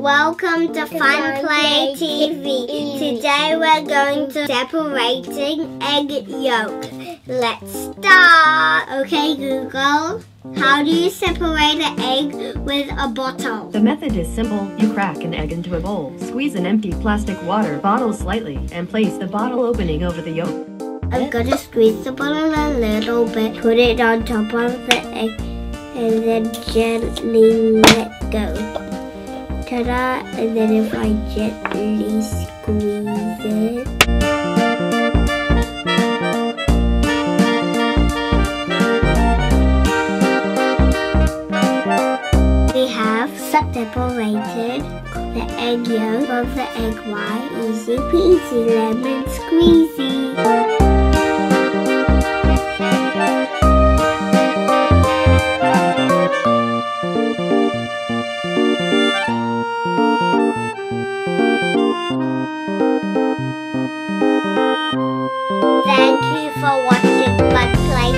Welcome to Fun Play TV. Today we're going to separating egg yolk. Let's start. Okay, Google. How do you separate an egg with a bottle? The method is simple. You crack an egg into a bowl, squeeze an empty plastic water bottle slightly, and place the bottle opening over the yolk. I'm gonna squeeze the bottle a little bit, put it on top of the egg, and then gently let go. Ta-da! And then if I gently squeeze it. We have separated the egg yolk from the egg white. Easy peasy lemon squeezy. Thank you for watching Fun Play.